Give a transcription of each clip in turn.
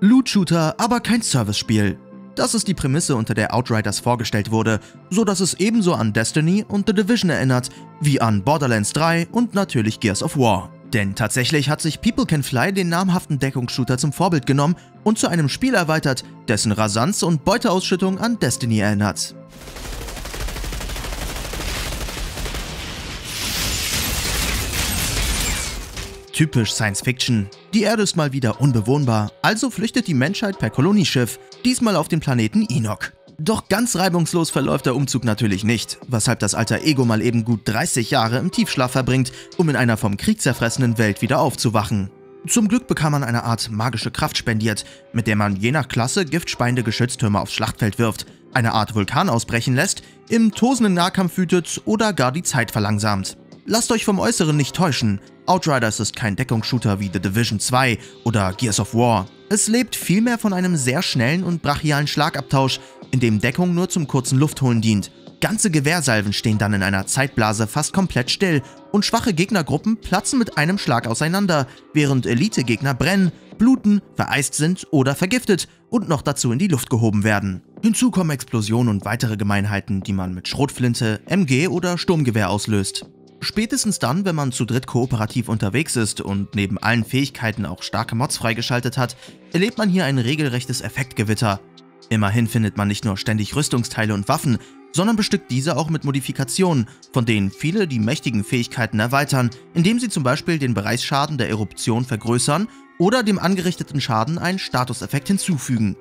Loot-Shooter, aber kein Service-Spiel. Das ist die Prämisse, unter der Outriders vorgestellt wurde, so dass es ebenso an Destiny und The Division erinnert, wie an Borderlands 3 und natürlich Gears of War. Denn tatsächlich hat sich People Can Fly den namhaften Deckungsshooter zum Vorbild genommen und zu einem Spiel erweitert, dessen Rasanz und Beuteausschüttung an Destiny erinnert. Typisch Science Fiction. Die Erde ist mal wieder unbewohnbar, also flüchtet die Menschheit per Kolonieschiff, diesmal auf den Planeten Enoch. Doch ganz reibungslos verläuft der Umzug natürlich nicht, weshalb das alter Ego mal eben gut 30 Jahre im Tiefschlaf verbringt, um in einer vom Krieg zerfressenen Welt wieder aufzuwachen. Zum Glück bekam man eine Art magische Kraft spendiert, mit der man je nach Klasse giftspeiende Geschütztürme aufs Schlachtfeld wirft, eine Art Vulkan ausbrechen lässt, im tosenden Nahkampf wütet oder gar die Zeit verlangsamt. Lasst euch vom Äußeren nicht täuschen, Outriders ist kein Deckungsshooter wie The Division 2 oder Gears of War. Es lebt vielmehr von einem sehr schnellen und brachialen Schlagabtausch, in dem Deckung nur zum kurzen Luftholen dient. Ganze Gewehrsalven stehen dann in einer Zeitblase fast komplett still und schwache Gegnergruppen platzen mit einem Schlag auseinander, während Elite-Gegner brennen, bluten, vereist sind oder vergiftet und noch dazu in die Luft gehoben werden. Hinzu kommen Explosionen und weitere Gemeinheiten, die man mit Schrotflinte, MG oder Sturmgewehr auslöst. Spätestens dann, wenn man zu dritt kooperativ unterwegs ist und neben allen Fähigkeiten auch starke Mods freigeschaltet hat, erlebt man hier ein regelrechtes Effektgewitter. Immerhin findet man nicht nur ständig Rüstungsteile und Waffen, sondern bestückt diese auch mit Modifikationen, von denen viele die mächtigen Fähigkeiten erweitern, indem sie zum Beispiel den Bereichsschaden der Eruption vergrößern oder dem angerichteten Schaden einen Statuseffekt hinzufügen.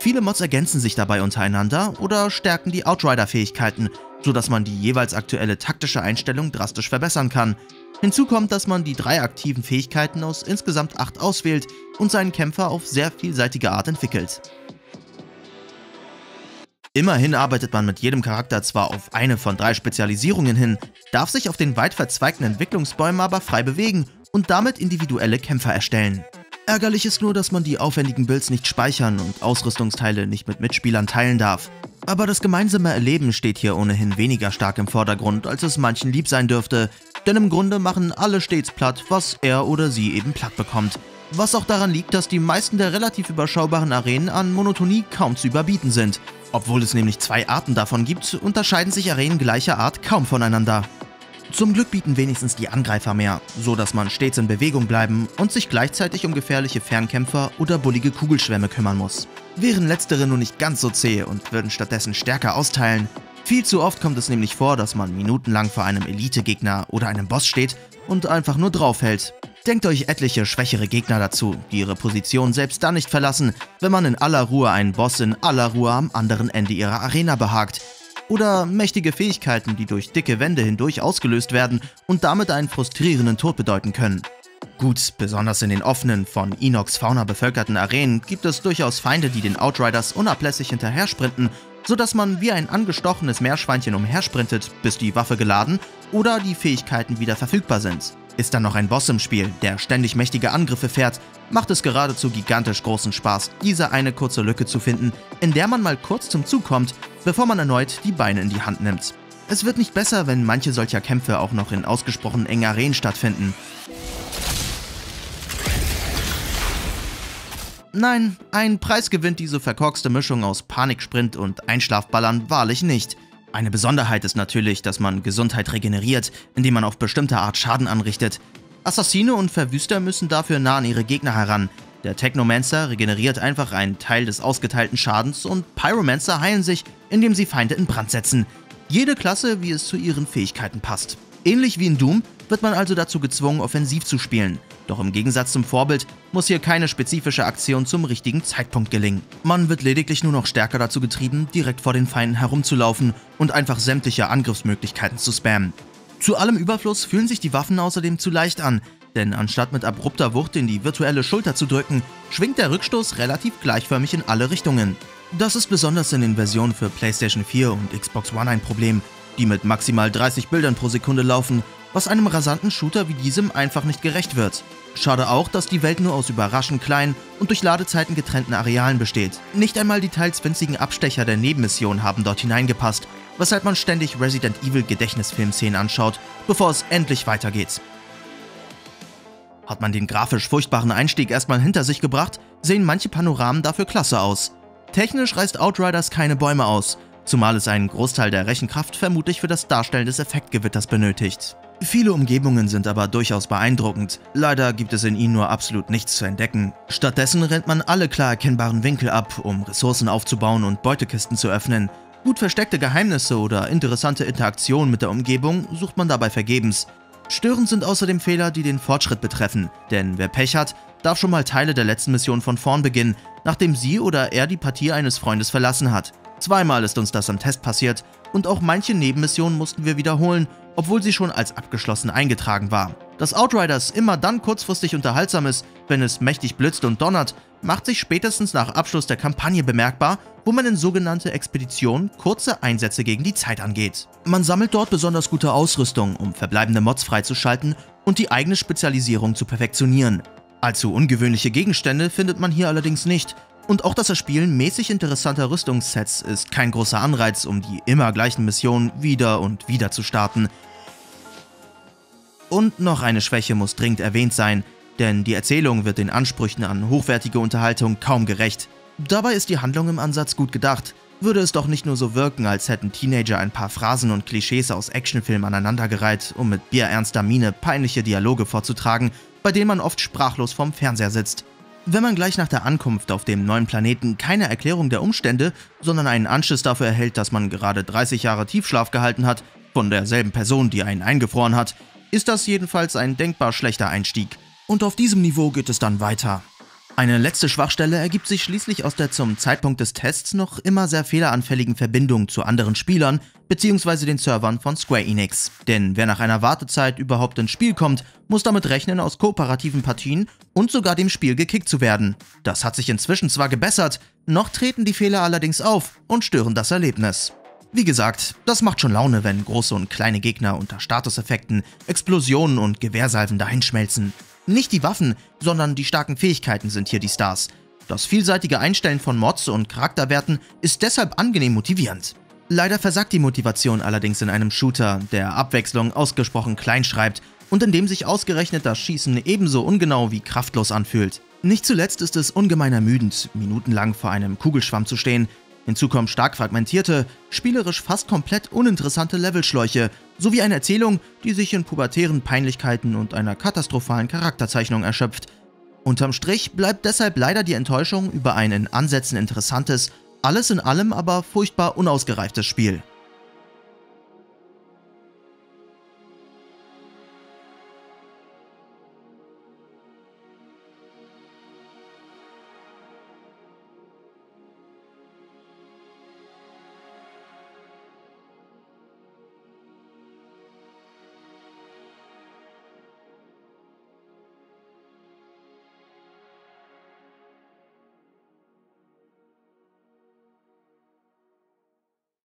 Viele Mods ergänzen sich dabei untereinander oder stärken die Outrider-Fähigkeiten, sodass man die jeweils aktuelle taktische Einstellung drastisch verbessern kann. Hinzu kommt, dass man die drei aktiven Fähigkeiten aus insgesamt acht auswählt und seinen Kämpfer auf sehr vielseitige Art entwickelt. Immerhin arbeitet man mit jedem Charakter zwar auf eine von drei Spezialisierungen hin, darf sich auf den weit verzweigten Entwicklungsbäumen aber frei bewegen und damit individuelle Kämpfer erstellen. Ärgerlich ist nur, dass man die aufwendigen Builds nicht speichern und Ausrüstungsteile nicht mit Mitspielern teilen darf. Aber das gemeinsame Erleben steht hier ohnehin weniger stark im Vordergrund, als es manchen lieb sein dürfte, denn im Grunde machen alle stets platt, was er oder sie eben platt bekommt. Was auch daran liegt, dass die meisten der relativ überschaubaren Arenen an Monotonie kaum zu überbieten sind. Obwohl es nämlich zwei Arten davon gibt, unterscheiden sich Arenen gleicher Art kaum voneinander. Zum Glück bieten wenigstens die Angreifer mehr, so dass man stets in Bewegung bleiben und sich gleichzeitig um gefährliche Fernkämpfer oder bullige Kugelschwämme kümmern muss. Wären letztere nur nicht ganz so zäh und würden stattdessen stärker austeilen. Viel zu oft kommt es nämlich vor, dass man minutenlang vor einem Elite-Gegner oder einem Boss steht und einfach nur draufhält. Denkt euch etliche schwächere Gegner dazu, die ihre Position selbst dann nicht verlassen, wenn man in aller Ruhe einen Boss in aller Ruhe am anderen Ende ihrer Arena behagt oder mächtige Fähigkeiten, die durch dicke Wände hindurch ausgelöst werden und damit einen frustrierenden Tod bedeuten können. Gut, besonders in den offenen, von Inox Fauna bevölkerten Arenen gibt es durchaus Feinde, die den Outriders unablässig hinterher sprinten, sodass man wie ein angestochenes Meerschweinchen umhersprintet, bis die Waffe geladen oder die Fähigkeiten wieder verfügbar sind. Ist dann noch ein Boss im Spiel, der ständig mächtige Angriffe fährt, macht es geradezu gigantisch großen Spaß, diese eine kurze Lücke zu finden, in der man mal kurz zum Zug kommt, bevor man erneut die Beine in die Hand nimmt. Es wird nicht besser, wenn manche solcher Kämpfe auch noch in ausgesprochen engen Arenen stattfinden. Nein, ein Preis gewinnt diese verkorkste Mischung aus Paniksprint und Einschlafballern wahrlich nicht. Eine Besonderheit ist natürlich, dass man Gesundheit regeneriert, indem man auf bestimmte Art Schaden anrichtet. Assassine und Verwüster müssen dafür nah an ihre Gegner heran, der Technomancer regeneriert einfach einen Teil des ausgeteilten Schadens und Pyromancer heilen sich, indem sie Feinde in Brand setzen. Jede Klasse, wie es zu ihren Fähigkeiten passt. Ähnlich wie in Doom wird man also dazu gezwungen, offensiv zu spielen. Doch im Gegensatz zum Vorbild muss hier keine spezifische Aktion zum richtigen Zeitpunkt gelingen. Man wird lediglich nur noch stärker dazu getrieben, direkt vor den Feinden herumzulaufen und einfach sämtliche Angriffsmöglichkeiten zu spammen. Zu allem Überfluss fühlen sich die Waffen außerdem zu leicht an, denn anstatt mit abrupter Wucht in die virtuelle Schulter zu drücken, schwingt der Rückstoß relativ gleichförmig in alle Richtungen. Das ist besonders in den Versionen für PlayStation 4 und Xbox One ein Problem, die mit maximal 30 Bildern pro Sekunde laufen, was einem rasanten Shooter wie diesem einfach nicht gerecht wird. Schade auch, dass die Welt nur aus überraschend kleinen und durch Ladezeiten getrennten Arealen besteht. Nicht einmal die teils winzigen Abstecher der Nebenmission haben dort hineingepasst, weshalb man ständig Resident Evil Gedächtnisfilmszenen anschaut, bevor es endlich weitergeht. Hat man den grafisch furchtbaren Einstieg erstmal hinter sich gebracht, sehen manche Panoramen dafür klasse aus. Technisch reißt Outriders keine Bäume aus, zumal es einen Großteil der Rechenkraft vermutlich für das Darstellen des Effektgewitters benötigt. Viele Umgebungen sind aber durchaus beeindruckend. Leider gibt es in ihnen nur absolut nichts zu entdecken. Stattdessen rennt man alle klar erkennbaren Winkel ab, um Ressourcen aufzubauen und Beutekisten zu öffnen. Gut versteckte Geheimnisse oder interessante Interaktionen mit der Umgebung sucht man dabei vergebens. Störend sind außerdem Fehler, die den Fortschritt betreffen, denn wer Pech hat, darf schon mal Teile der letzten Mission von vorn beginnen, nachdem sie oder er die Partie eines Freundes verlassen hat. Zweimal ist uns das am Test passiert und auch manche Nebenmissionen mussten wir wiederholen, obwohl sie schon als abgeschlossen eingetragen war. Dass Outriders immer dann kurzfristig unterhaltsam ist, wenn es mächtig blitzt und donnert, macht sich spätestens nach Abschluss der Kampagne bemerkbar, wo man in sogenannte Expeditionen kurze Einsätze gegen die Zeit angeht. Man sammelt dort besonders gute Ausrüstung, um verbleibende Mods freizuschalten und die eigene Spezialisierung zu perfektionieren. Allzu ungewöhnliche Gegenstände findet man hier allerdings nicht, und auch das Erspielen mäßig interessanter Rüstungssets ist kein großer Anreiz, um die immer gleichen Missionen wieder und wieder zu starten. Und noch eine Schwäche muss dringend erwähnt sein, denn die Erzählung wird den Ansprüchen an hochwertige Unterhaltung kaum gerecht. Dabei ist die Handlung im Ansatz gut gedacht. Würde es doch nicht nur so wirken, als hätten Teenager ein paar Phrasen und Klischees aus Actionfilmen aneinandergereiht, um mit bierernster Miene peinliche Dialoge vorzutragen, bei denen man oft sprachlos vorm Fernseher sitzt. Wenn man gleich nach der Ankunft auf dem neuen Planeten keine Erklärung der Umstände, sondern einen Anschiss dafür erhält, dass man gerade 30 Jahre Tiefschlaf gehalten hat, von derselben Person, die einen eingefroren hat, ist das jedenfalls ein denkbar schlechter Einstieg. Und auf diesem Niveau geht es dann weiter. Eine letzte Schwachstelle ergibt sich schließlich aus der zum Zeitpunkt des Tests noch immer sehr fehleranfälligen Verbindung zu anderen Spielern bzw. den Servern von Square Enix. Denn wer nach einer Wartezeit überhaupt ins Spiel kommt, muss damit rechnen, aus kooperativen Partien und sogar dem Spiel gekickt zu werden. Das hat sich inzwischen zwar gebessert, noch treten die Fehler allerdings auf und stören das Erlebnis. Wie gesagt, das macht schon Laune, wenn große und kleine Gegner unter Statuseffekten, Explosionen und Gewehrsalven dahinschmelzen. Nicht die Waffen, sondern die starken Fähigkeiten sind hier die Stars. Das vielseitige Einstellen von Mods und Charakterwerten ist deshalb angenehm motivierend. Leider versagt die Motivation allerdings in einem Shooter, der Abwechslung ausgesprochen klein schreibt und in dem sich ausgerechnet das Schießen ebenso ungenau wie kraftlos anfühlt. Nicht zuletzt ist es ungemein ermüdend, minutenlang vor einem Kugelschwamm zu stehen, Hinzu kommen stark fragmentierte, spielerisch fast komplett uninteressante Levelschläuche sowie eine Erzählung, die sich in pubertären Peinlichkeiten und einer katastrophalen Charakterzeichnung erschöpft. Unterm Strich bleibt deshalb leider die Enttäuschung über ein in Ansätzen interessantes, alles in allem aber furchtbar unausgereiftes Spiel.